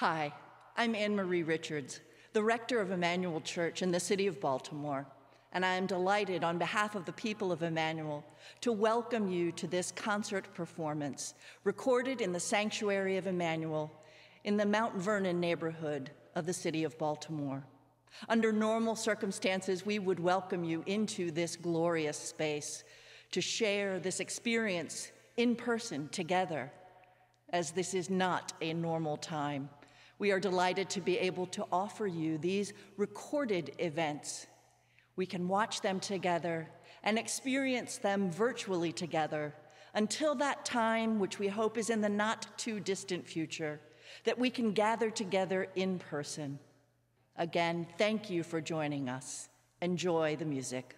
Hi, I'm Anne Marie Richards, the rector of Emmanuel Church in the city of Baltimore, and I am delighted on behalf of the people of Emmanuel to welcome you to this concert performance recorded in the sanctuary of Emmanuel in the Mount Vernon neighborhood of the city of Baltimore. Under normal circumstances, we would welcome you into this glorious space to share this experience in person together, as this is not a normal time. We are delighted to be able to offer you these recorded events. We can watch them together and experience them virtually together until that time, which we hope is in the not too distant future, that we can gather together in person. Again, thank you for joining us. Enjoy the music.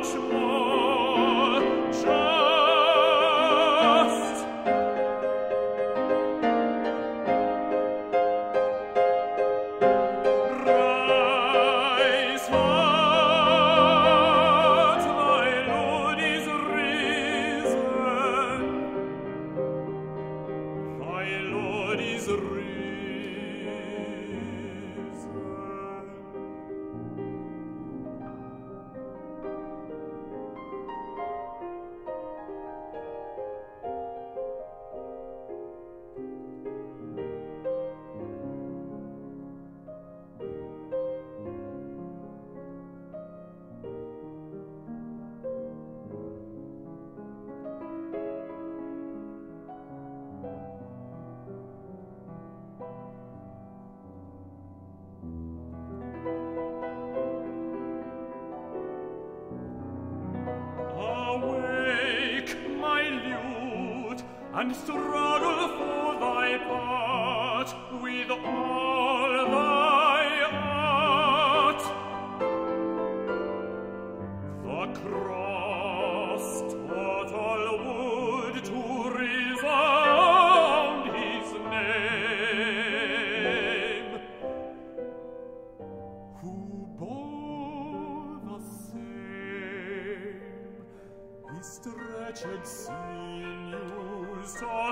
And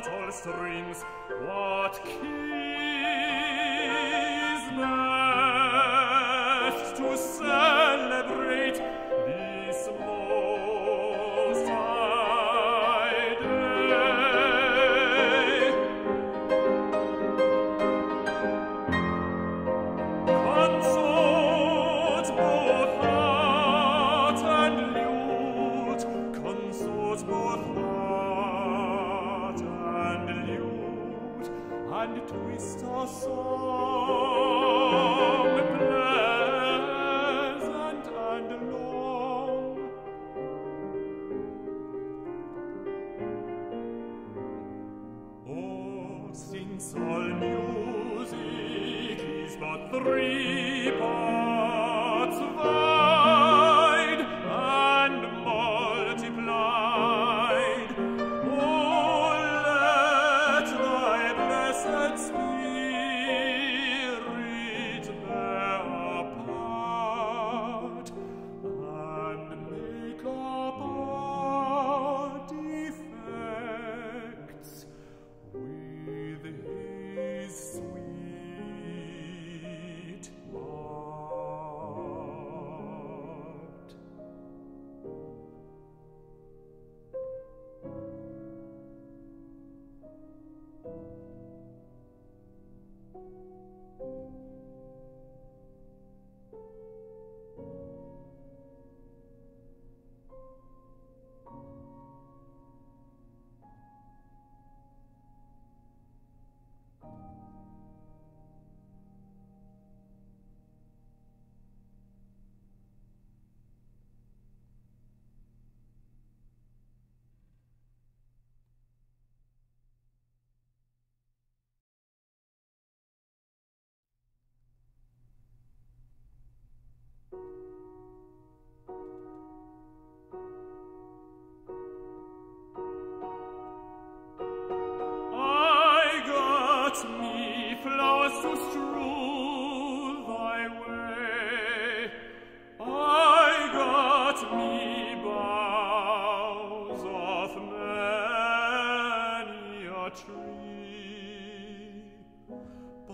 all strings what keys to celebrate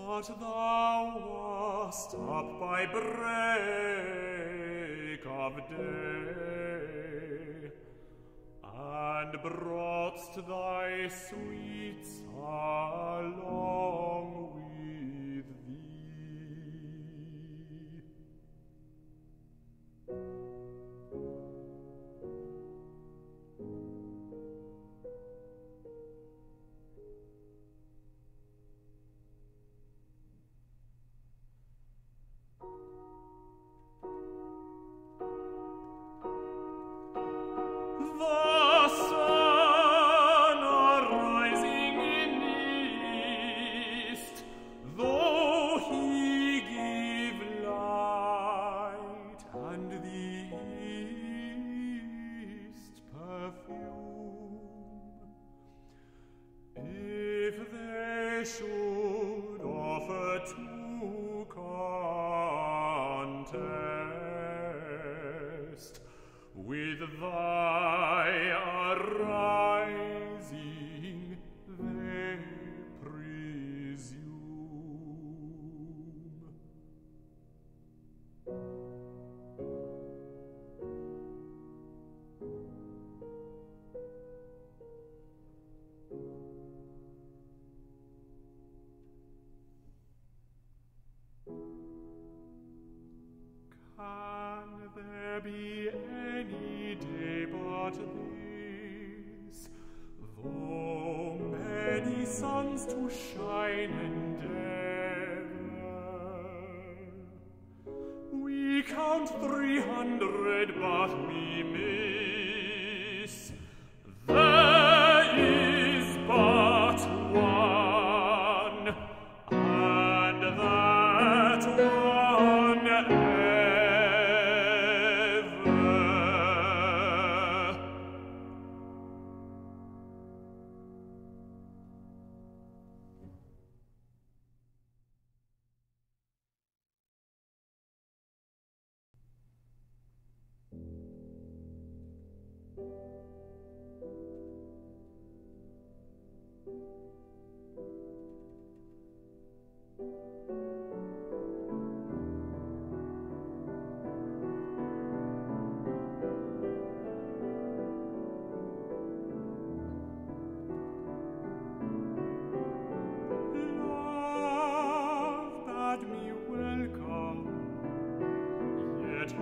What thou wast up by break of day, and brought'st thy sweets along 不是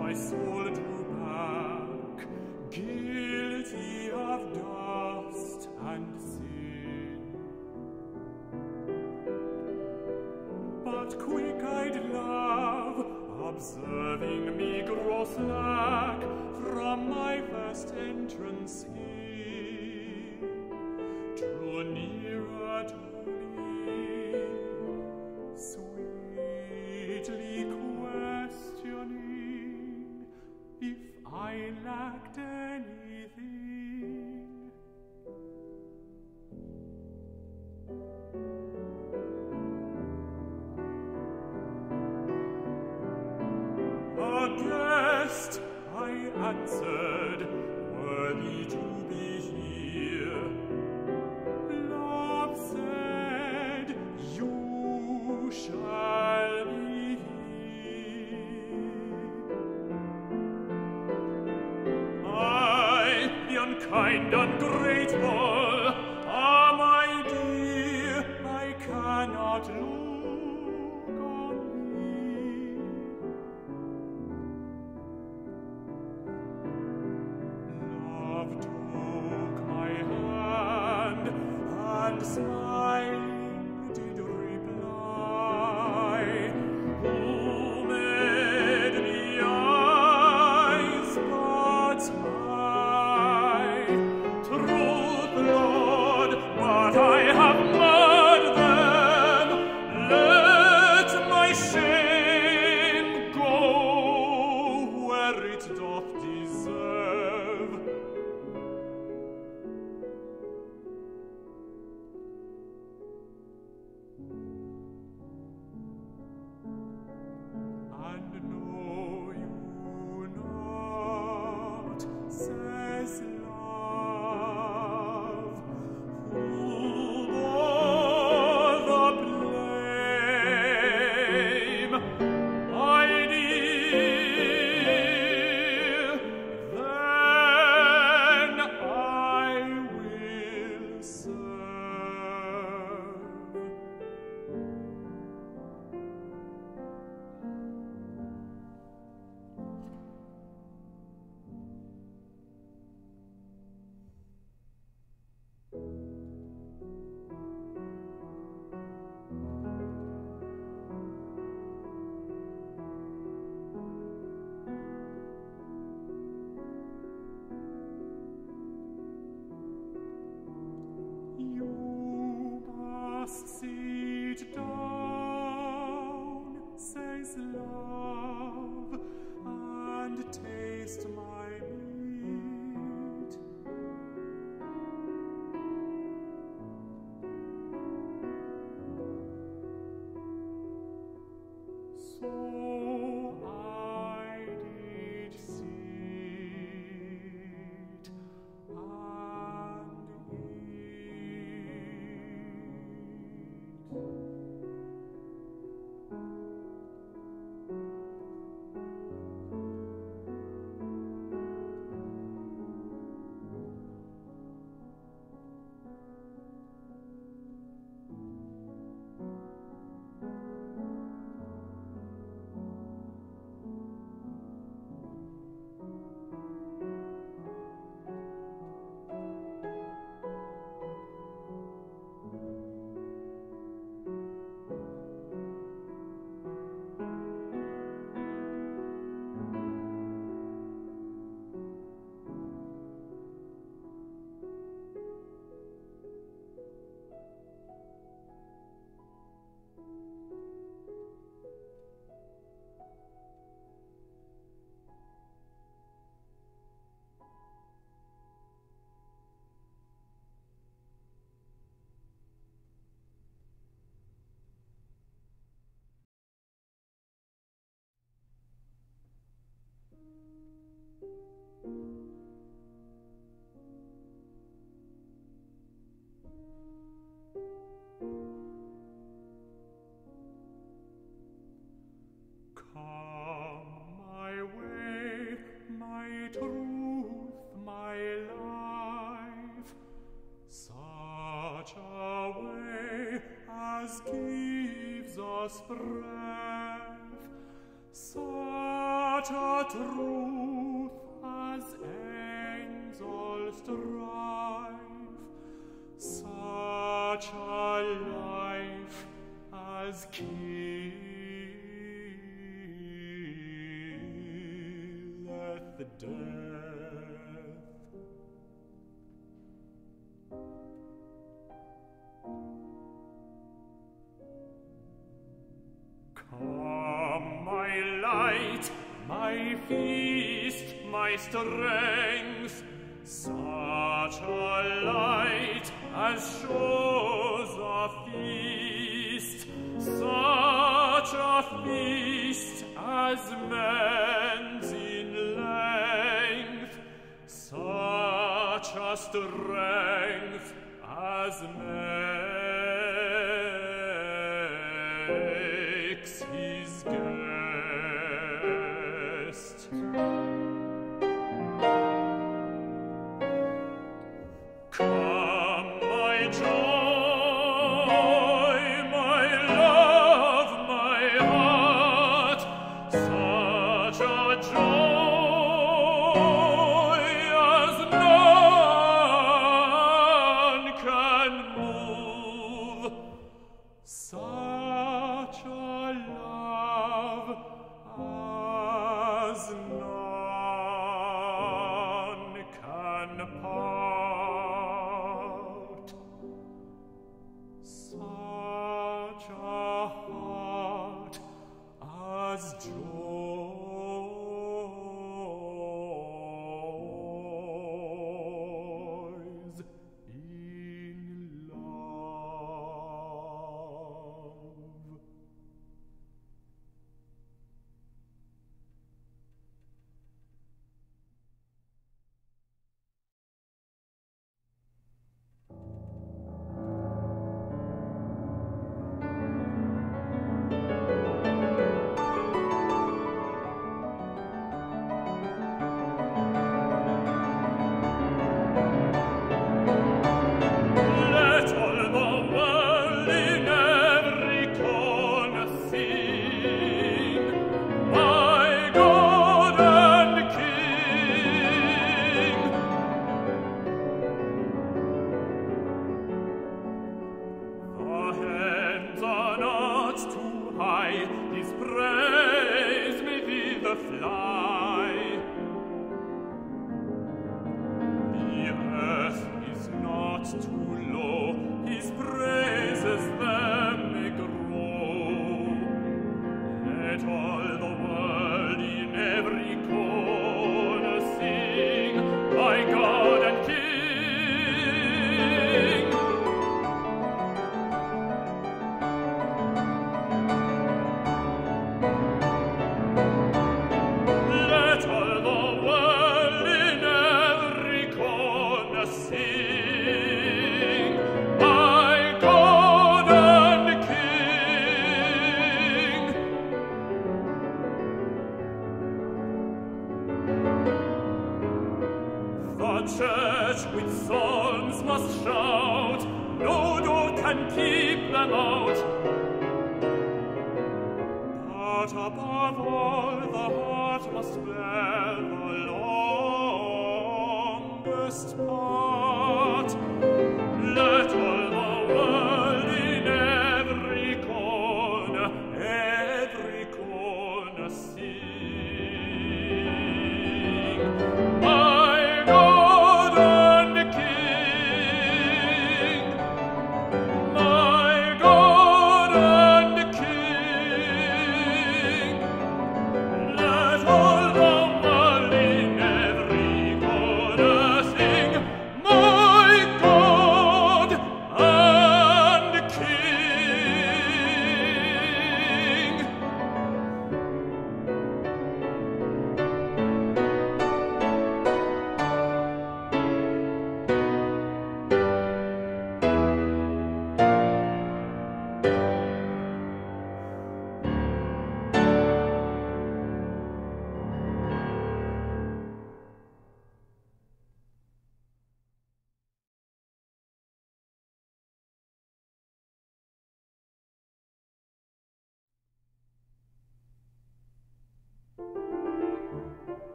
my soul drew back, guilty of dust and sin. But quick-eyed love, observing me grossly lack from my first entrance and faccia true ist my strength, such a light as shows a feast, such a feast as man's in length, such a strength as man's. makes his.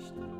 Nichts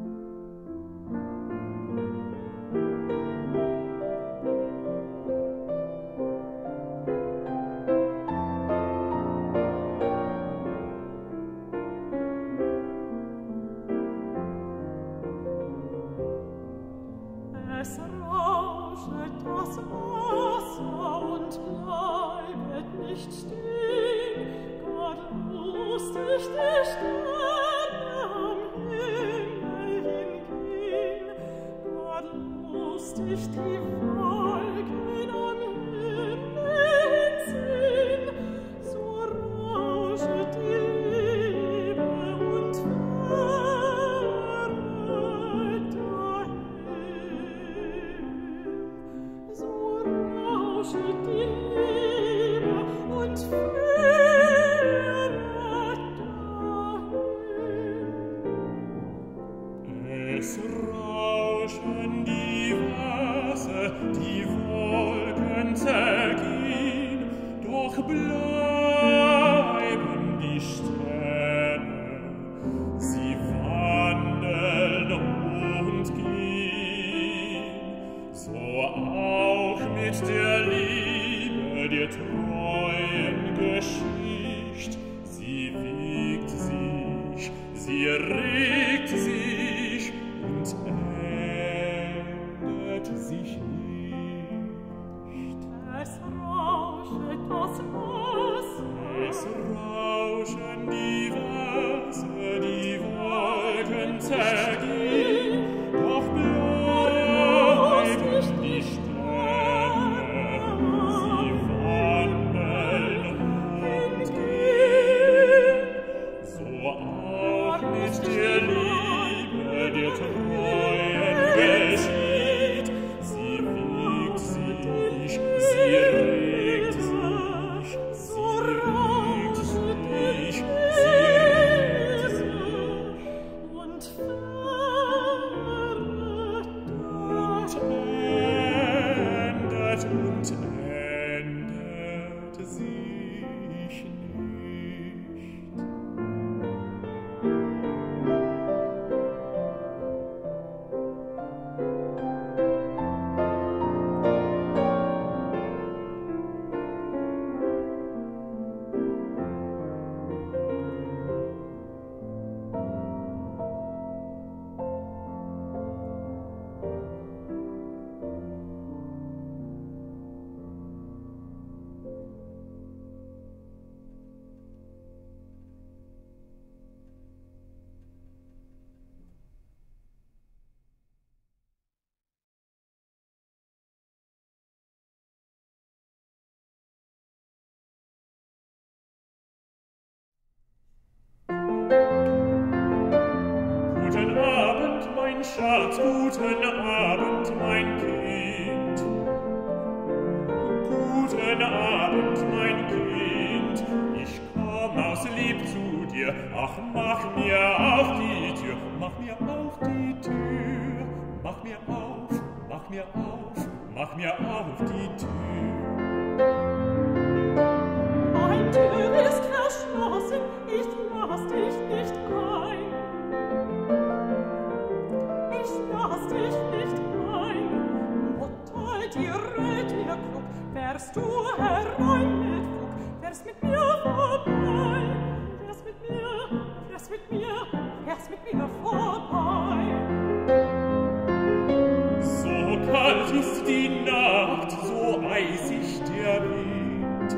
Schatz, guten Abend, mein Kind. Guten Abend, mein Kind. Ich komm aus Lieb zu dir. Ach, mach mir auf die Tür. Mach mir auf die Tür. Mach mir auf, mach mir auf, mach mir auf. wärst du herein mit Fug, wärst mit mir vorbei, wärst mit mir, wärst mit mir, wärst mit mir vorbei. So kalt ist die Nacht, so eisig der Wind,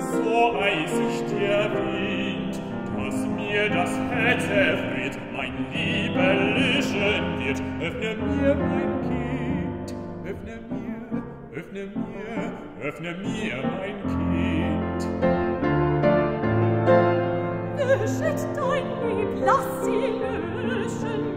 so eisig der Wind, dass mir das Herz erfriert, mein Liebe löschen wird, öffne mir mein Kind, öffne mir öffne mir, öffne mir mein Kind. Beschützt dein Lieb, lass sie löschen,